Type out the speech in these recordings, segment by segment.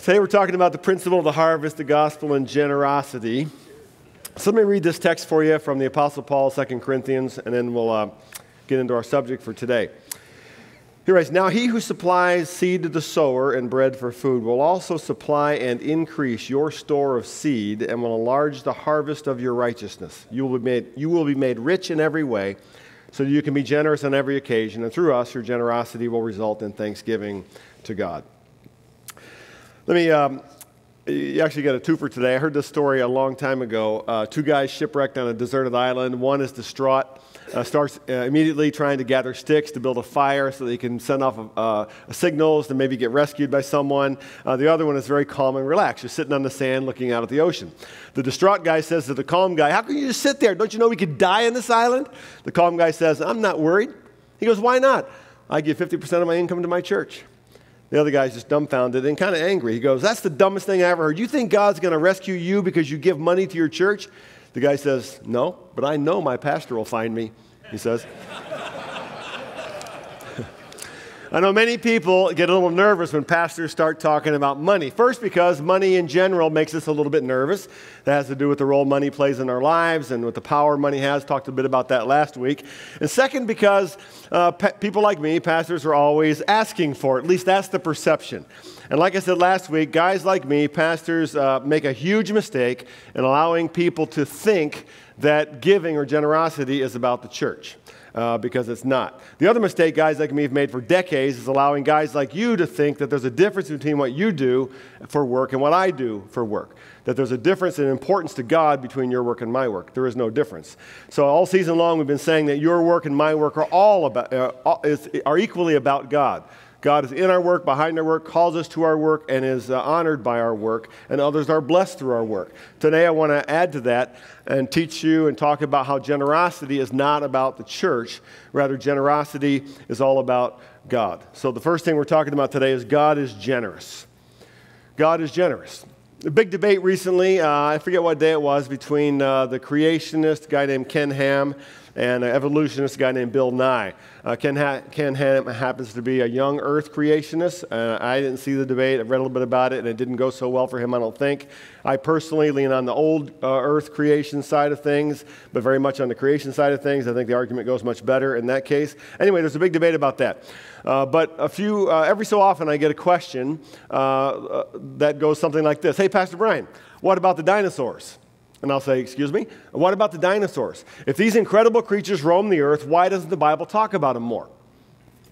Today we're talking about the principle of the harvest, the gospel, and generosity. So let me read this text for you from the Apostle Paul, 2 Corinthians, and then we'll uh, get into our subject for today. He writes, Now he who supplies seed to the sower and bread for food will also supply and increase your store of seed and will enlarge the harvest of your righteousness. You will be made, you will be made rich in every way so that you can be generous on every occasion, and through us, your generosity will result in thanksgiving to God. Let me, um, you actually got a twofer today. I heard this story a long time ago. Uh, two guys shipwrecked on a deserted island. One is distraught, uh, starts uh, immediately trying to gather sticks to build a fire so they can send off uh, signals to maybe get rescued by someone. Uh, the other one is very calm and relaxed, just sitting on the sand looking out at the ocean. The distraught guy says to the calm guy, How can you just sit there? Don't you know we could die on this island? The calm guy says, I'm not worried. He goes, Why not? I give 50% of my income to my church. The other guy's just dumbfounded and kind of angry. He goes, That's the dumbest thing I ever heard. You think God's going to rescue you because you give money to your church? The guy says, No, but I know my pastor will find me, he says. I know many people get a little nervous when pastors start talking about money. First, because money in general makes us a little bit nervous. That has to do with the role money plays in our lives and what the power money has. Talked a bit about that last week. And second, because uh, pe- people like me, pastors, are always asking for it. At least that's the perception. And like I said last week, guys like me, pastors, uh, make a huge mistake in allowing people to think that giving or generosity is about the church uh, because it's not. The other mistake guys like me have made for decades is allowing guys like you to think that there's a difference between what you do for work and what I do for work. That there's a difference in importance to God between your work and my work. There is no difference. So all season long we've been saying that your work and my work are all about uh, are equally about God. God is in our work, behind our work, calls us to our work, and is uh, honored by our work, and others are blessed through our work. Today, I want to add to that and teach you and talk about how generosity is not about the church. Rather, generosity is all about God. So, the first thing we're talking about today is God is generous. God is generous. A big debate recently, uh, I forget what day it was, between uh, the creationist, guy named Ken Ham, and an evolutionist, guy named Bill Nye. Uh, Ken, ha- Ken Ham happens to be a young Earth creationist. Uh, I didn't see the debate. I've read a little bit about it, and it didn't go so well for him, I don't think. I personally lean on the old uh, Earth creation side of things, but very much on the creation side of things. I think the argument goes much better in that case. Anyway, there's a big debate about that. Uh, but a few, uh, every so often, I get a question uh, that goes something like this Hey, Pastor Brian, what about the dinosaurs? And I'll say, Excuse me? What about the dinosaurs? If these incredible creatures roam the earth, why doesn't the Bible talk about them more?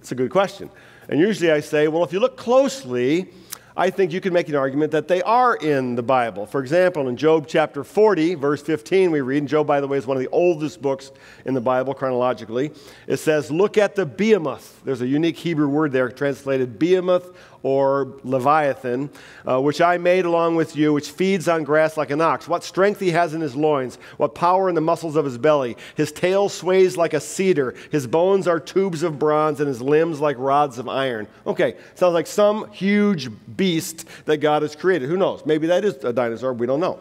It's a good question. And usually I say, Well, if you look closely, I think you can make an argument that they are in the Bible. For example, in Job chapter 40, verse 15, we read, and Job, by the way, is one of the oldest books in the Bible chronologically. It says, Look at the behemoth. There's a unique Hebrew word there translated behemoth or Leviathan, uh, which I made along with you, which feeds on grass like an ox. What strength he has in his loins, what power in the muscles of his belly. His tail sways like a cedar, his bones are tubes of bronze, and his limbs like rods of iron. Okay, sounds like some huge beast that God has created. Who knows? Maybe that is a dinosaur, we don't know.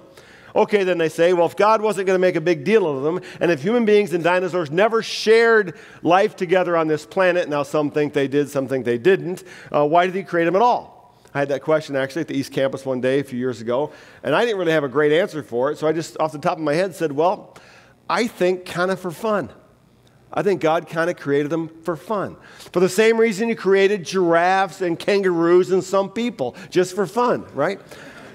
Okay, then they say, well, if God wasn't going to make a big deal of them, and if human beings and dinosaurs never shared life together on this planet, now some think they did, some think they didn't, uh, why did He create them at all? I had that question actually at the East Campus one day a few years ago, and I didn't really have a great answer for it, so I just, off the top of my head, said, well, I think kind of for fun. I think God kind of created them for fun. For the same reason He created giraffes and kangaroos and some people, just for fun, right?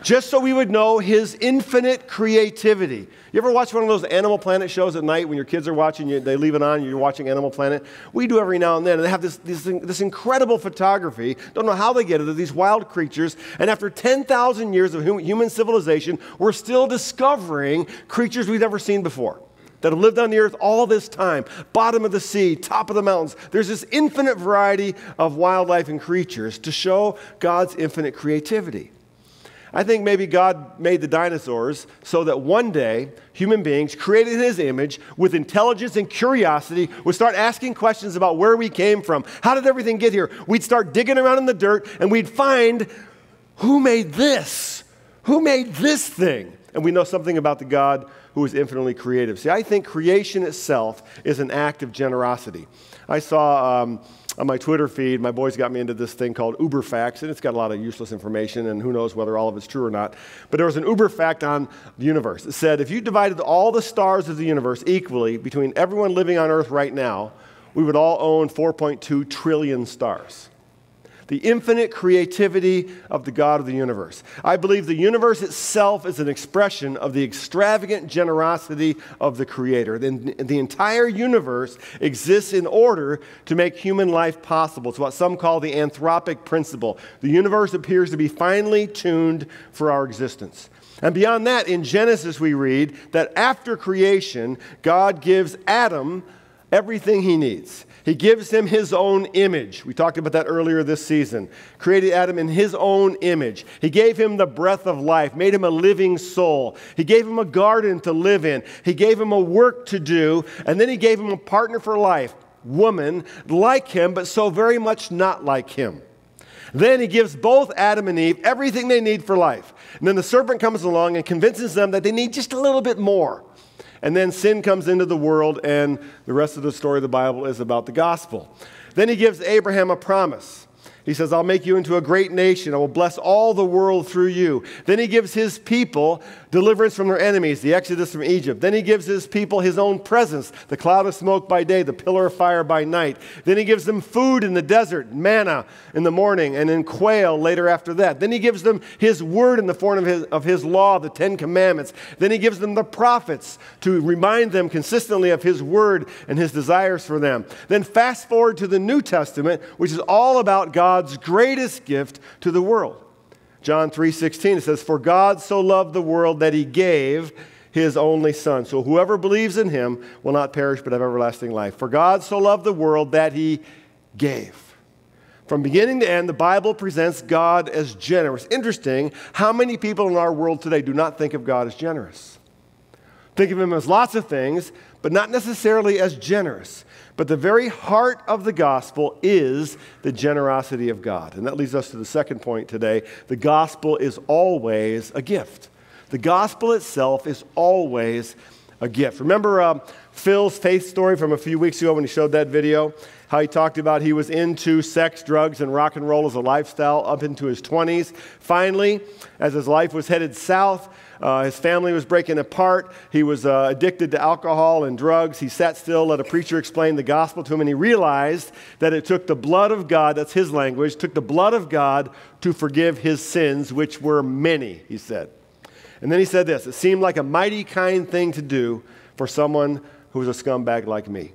just so we would know his infinite creativity. You ever watch one of those Animal Planet shows at night when your kids are watching, you, they leave it on, you're watching Animal Planet? We do every now and then, and they have this, this, this incredible photography. Don't know how they get it, of these wild creatures. And after 10,000 years of human civilization, we're still discovering creatures we've never seen before that have lived on the earth all this time bottom of the sea, top of the mountains. There's this infinite variety of wildlife and creatures to show God's infinite creativity. I think maybe God made the dinosaurs so that one day human beings created in his image with intelligence and curiosity would start asking questions about where we came from. How did everything get here? We'd start digging around in the dirt and we'd find who made this? Who made this thing? And we know something about the God who is infinitely creative. See, I think creation itself is an act of generosity. I saw um, on my Twitter feed, my boys got me into this thing called Uber Facts, and it's got a lot of useless information, and who knows whether all of it's true or not. But there was an Uber fact on the universe. It said if you divided all the stars of the universe equally between everyone living on Earth right now, we would all own 4.2 trillion stars the infinite creativity of the God of the universe. I believe the universe itself is an expression of the extravagant generosity of the Creator. The, the entire universe exists in order to make human life possible. It's what some call the anthropic principle. The universe appears to be finely tuned for our existence. And beyond that, in Genesis, we read that after creation, God gives Adam everything he needs. He gives him his own image. We talked about that earlier this season. Created Adam in his own image. He gave him the breath of life, made him a living soul. He gave him a garden to live in. He gave him a work to do. And then he gave him a partner for life, woman, like him, but so very much not like him. Then he gives both Adam and Eve everything they need for life. And then the serpent comes along and convinces them that they need just a little bit more. And then sin comes into the world, and the rest of the story of the Bible is about the gospel. Then he gives Abraham a promise. He says, I'll make you into a great nation. I will bless all the world through you. Then he gives his people deliverance from their enemies, the exodus from Egypt. Then he gives his people his own presence, the cloud of smoke by day, the pillar of fire by night. Then he gives them food in the desert, manna in the morning, and then quail later after that. Then he gives them his word in the form of his, of his law, the Ten Commandments. Then he gives them the prophets to remind them consistently of his word and his desires for them. Then fast forward to the New Testament, which is all about God's greatest gift to the world. John 3:16 it says for God so loved the world that he gave his only son. So whoever believes in him will not perish but have everlasting life. For God so loved the world that he gave. From beginning to end, the Bible presents God as generous. Interesting how many people in our world today do not think of God as generous. Think of him as lots of things, but not necessarily as generous. But the very heart of the gospel is the generosity of God. And that leads us to the second point today. The gospel is always a gift. The gospel itself is always a gift. Remember uh, Phil's faith story from a few weeks ago when he showed that video? How he talked about he was into sex, drugs, and rock and roll as a lifestyle up into his 20s. Finally, as his life was headed south, uh, his family was breaking apart. He was uh, addicted to alcohol and drugs. He sat still, let a preacher explain the gospel to him, and he realized that it took the blood of God, that's his language, took the blood of God to forgive his sins, which were many, he said. And then he said this It seemed like a mighty kind thing to do for someone who was a scumbag like me.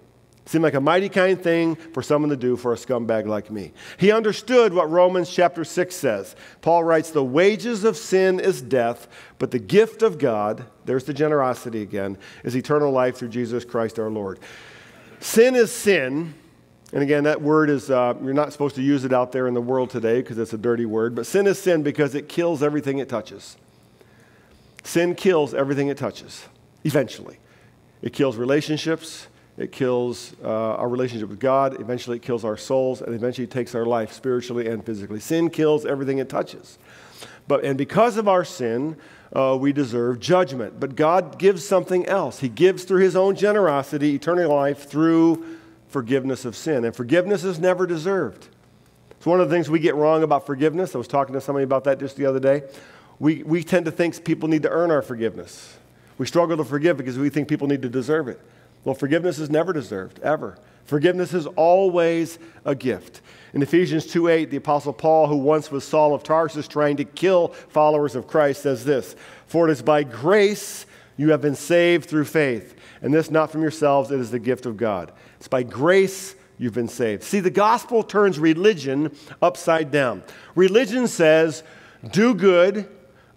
Seemed like a mighty kind thing for someone to do for a scumbag like me. He understood what Romans chapter 6 says. Paul writes, The wages of sin is death, but the gift of God, there's the generosity again, is eternal life through Jesus Christ our Lord. Sin is sin. And again, that word is, uh, you're not supposed to use it out there in the world today because it's a dirty word, but sin is sin because it kills everything it touches. Sin kills everything it touches, eventually. It kills relationships, it kills uh, our relationship with God. Eventually, it kills our souls, and eventually, takes our life spiritually and physically. Sin kills everything it touches. But, and because of our sin, uh, we deserve judgment. But God gives something else. He gives through His own generosity eternal life through forgiveness of sin. And forgiveness is never deserved. It's one of the things we get wrong about forgiveness. I was talking to somebody about that just the other day. We, we tend to think people need to earn our forgiveness. We struggle to forgive because we think people need to deserve it. Well, forgiveness is never deserved, ever. Forgiveness is always a gift. In Ephesians 2:8, the apostle Paul, who once was Saul of Tarsus trying to kill followers of Christ, says this, "For it is by grace you have been saved through faith, and this not from yourselves, it is the gift of God." It's by grace you've been saved. See, the gospel turns religion upside down. Religion says, "Do good,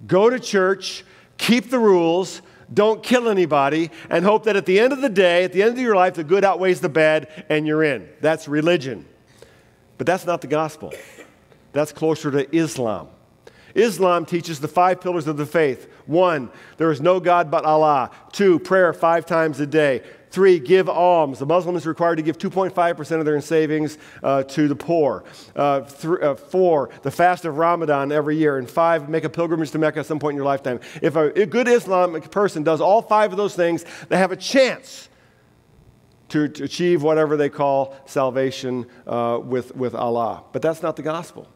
go to church, keep the rules, don't kill anybody, and hope that at the end of the day, at the end of your life, the good outweighs the bad and you're in. That's religion. But that's not the gospel. That's closer to Islam. Islam teaches the five pillars of the faith. One, there is no God but Allah. Two, prayer five times a day. Three, give alms. The Muslim is required to give 2.5% of their savings uh, to the poor. Uh, th- uh, four, the fast of Ramadan every year. And five, make a pilgrimage to Mecca at some point in your lifetime. If a, a good Islamic person does all five of those things, they have a chance to, to achieve whatever they call salvation uh, with, with Allah. But that's not the gospel.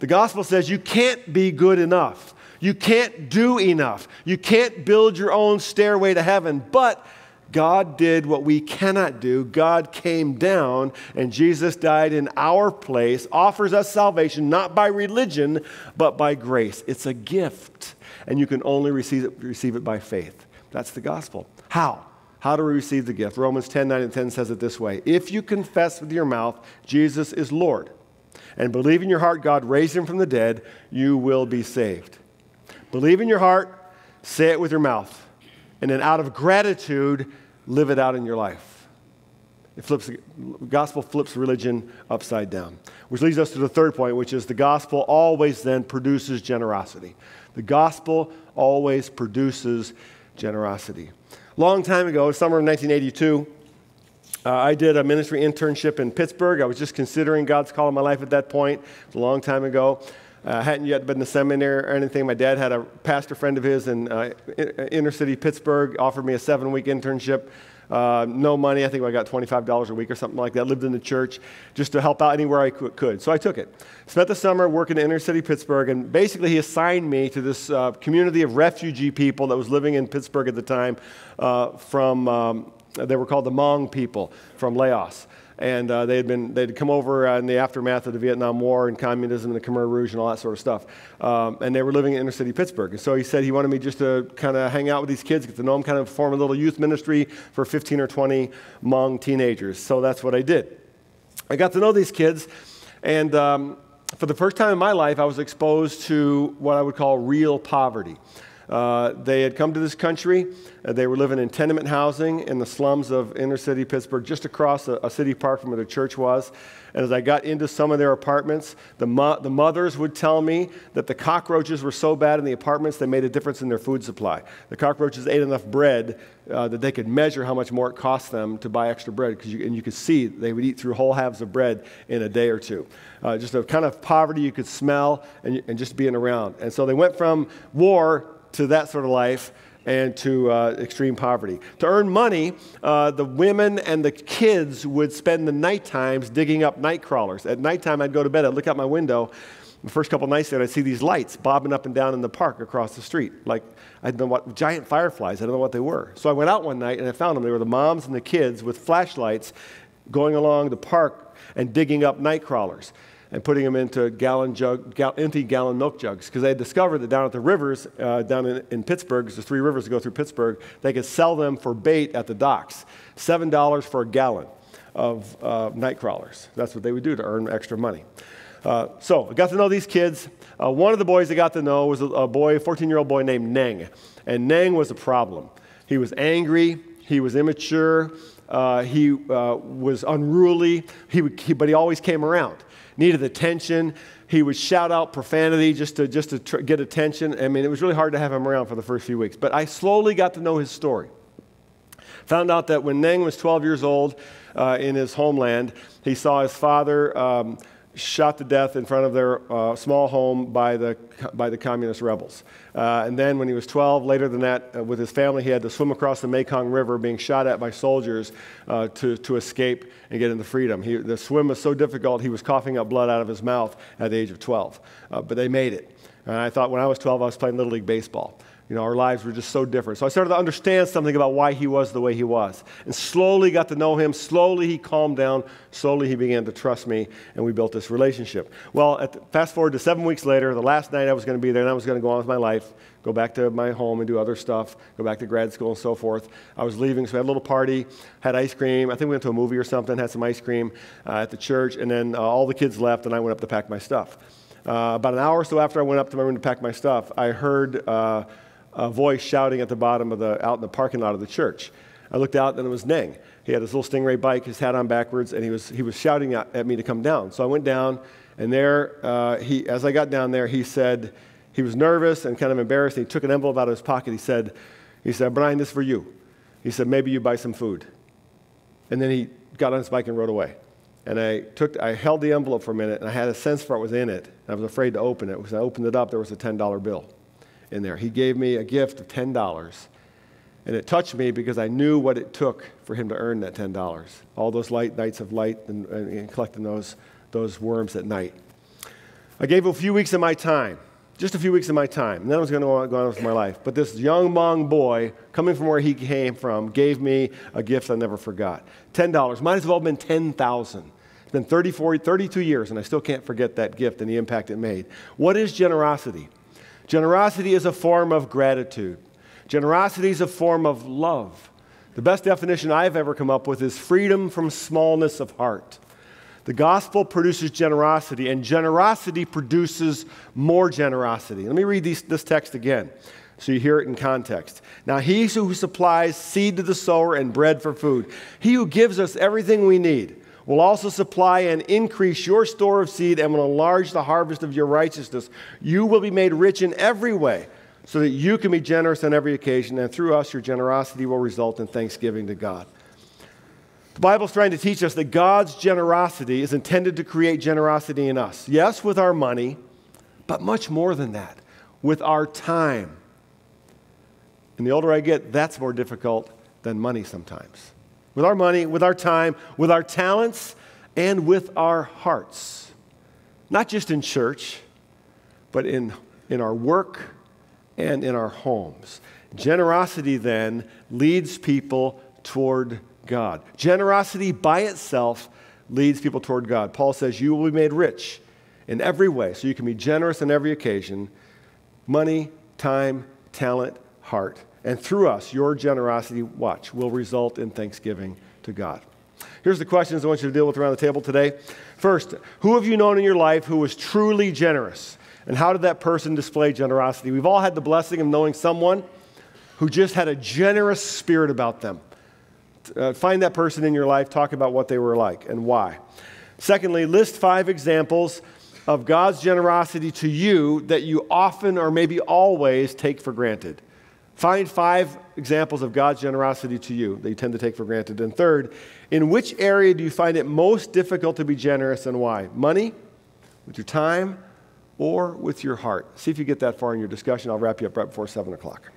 The gospel says you can't be good enough. You can't do enough. You can't build your own stairway to heaven. But God did what we cannot do. God came down, and Jesus died in our place, offers us salvation not by religion, but by grace. It's a gift, and you can only receive it, receive it by faith. That's the gospel. How? How do we receive the gift? Romans 10 9 and 10 says it this way If you confess with your mouth Jesus is Lord, and believe in your heart God raised him from the dead, you will be saved. Believe in your heart, say it with your mouth, and then out of gratitude, live it out in your life. It flips, the gospel flips religion upside down. Which leads us to the third point, which is the gospel always then produces generosity. The gospel always produces generosity. Long time ago, summer of 1982, uh, I did a ministry internship in Pittsburgh. I was just considering God's call in my life at that point. A long time ago. I uh, hadn't yet been to seminary or anything. My dad had a pastor friend of his in uh, inner city Pittsburgh, offered me a seven week internship. Uh, no money. I think I got $25 a week or something like that. Lived in the church just to help out anywhere I could. So I took it. Spent the summer working in inner city Pittsburgh, and basically he assigned me to this uh, community of refugee people that was living in Pittsburgh at the time uh, from, um, they were called the Hmong people from Laos and uh, they had been they'd come over in the aftermath of the Vietnam War and communism and the Khmer Rouge and all that sort of stuff. Um, and they were living in inner city Pittsburgh. And so he said he wanted me just to kind of hang out with these kids, get to know them, kind of form a little youth ministry for 15 or 20 Hmong teenagers. So that's what I did. I got to know these kids, and um, for the first time in my life, I was exposed to what I would call real poverty. Uh, they had come to this country. Uh, they were living in tenement housing in the slums of inner city Pittsburgh, just across a, a, city park from where the church was. And as I got into some of their apartments, the, mo- the mothers would tell me that the cockroaches were so bad in the apartments they made a difference in their food supply. The cockroaches ate enough bread uh, that they could measure how much more it cost them to buy extra bread. You, and you could see they would eat through whole halves of bread in a day or two. Uh, just a kind of poverty you could smell and, and just being around. And so they went from war to that sort of life and to uh, extreme poverty. To earn money, uh, the women and the kids would spend the night times digging up night crawlers. At nighttime, I'd go to bed, I'd look out my window. The first couple nights there, I'd see these lights bobbing up and down in the park across the street. Like, I didn't know what, giant fireflies, I don't know what they were. So I went out one night and I found them. They were the moms and the kids with flashlights going along the park and digging up night crawlers and putting them into gallon jug, gal, empty gallon milk jugs because they discovered that down at the rivers, uh, down in, in Pittsburgh, there's three rivers that go through Pittsburgh, they could sell them for bait at the docks. $7 for a gallon of uh, night crawlers. That's what they would do to earn extra money. Uh, so I got to know these kids. Uh, one of the boys I got to know was a, a boy, 14 year old boy named Neng. And Neng was a problem. He was angry, he was immature, uh, he uh, was unruly, he would, he, but he always came around needed attention. He would shout out profanity just to, just to tr- get attention. I mean, it was really hard to have him around for the first few weeks. But I slowly got to know his story. Found out that when Neng was 12 years old uh, in his homeland, he saw his father. Um, shot to death in front of their uh, small home by the, by the communist rebels. Uh, and then, when he was 12, later than that, uh, with his family, he had to swim across the Mekong River being shot at by soldiers uh, to, to escape and get into freedom. He, the swim was so difficult, he was coughing up blood out of his mouth at the age of 12. Uh, but they made it. And I thought when I was 12, I was playing Little League Baseball. You know, our lives were just so different. So I started to understand something about why he was the way he was. And slowly got to know him. Slowly he calmed down. Slowly he began to trust me, and we built this relationship. Well, the, fast forward to seven weeks later, the last night I was going to be there, and I was going to go on with my life, go back to my home and do other stuff, go back to grad school and so forth. I was leaving, so we had a little party, had ice cream. I think we went to a movie or something, had some ice cream uh, at the church, and then uh, all the kids left, and I went up to pack my stuff. Uh, about an hour or so after I went up to my room to pack my stuff, I heard a voice shouting at the bottom of the, out in the parking lot of the church. I looked out and it was Neng. He had his little Stingray bike, his hat on backwards, and he was, he was shouting at, at me to come down. So I went down, and there, uh, he, as I got down there, he said, he was nervous and kind of embarrassed. He took an envelope out of his pocket. He said, he said, Brian, this is for you. He said, maybe you buy some food. And then he got on his bike and rode away. And I, took, I held the envelope for a minute, and I had a sense for what was in it. I was afraid to open it. When I opened it up, there was a $10 bill in there. He gave me a gift of $10. And it touched me because I knew what it took for him to earn that $10. All those light nights of light and, and collecting those, those worms at night. I gave a few weeks of my time, just a few weeks of my time, and then I was going to go on with my life. But this young Hmong boy, coming from where he came from, gave me a gift I never forgot. $10. Might as well have been 10000 It's been 34, 32 years, and I still can't forget that gift and the impact it made. What is generosity? Generosity is a form of gratitude. Generosity is a form of love. The best definition I've ever come up with is freedom from smallness of heart. The gospel produces generosity, and generosity produces more generosity. Let me read these, this text again so you hear it in context. Now, he who supplies seed to the sower and bread for food, he who gives us everything we need, will also supply and increase your store of seed and will enlarge the harvest of your righteousness. You will be made rich in every way so that you can be generous on every occasion, and through us, your generosity will result in thanksgiving to God. The Bible's trying to teach us that God's generosity is intended to create generosity in us. Yes, with our money, but much more than that, with our time. And the older I get, that's more difficult than money sometimes. With our money, with our time, with our talents, and with our hearts. Not just in church, but in, in our work and in our homes. Generosity then leads people toward God. Generosity by itself leads people toward God. Paul says, You will be made rich in every way, so you can be generous on every occasion money, time, talent, heart. And through us, your generosity, watch, will result in thanksgiving to God. Here's the questions I want you to deal with around the table today. First, who have you known in your life who was truly generous? And how did that person display generosity? We've all had the blessing of knowing someone who just had a generous spirit about them uh, find that person in your life, talk about what they were like and why. Secondly, list five examples of God's generosity to you that you often or maybe always take for granted. Find five examples of God's generosity to you that you tend to take for granted. And third, in which area do you find it most difficult to be generous and why? Money, with your time, or with your heart? See if you get that far in your discussion. I'll wrap you up right before 7 o'clock.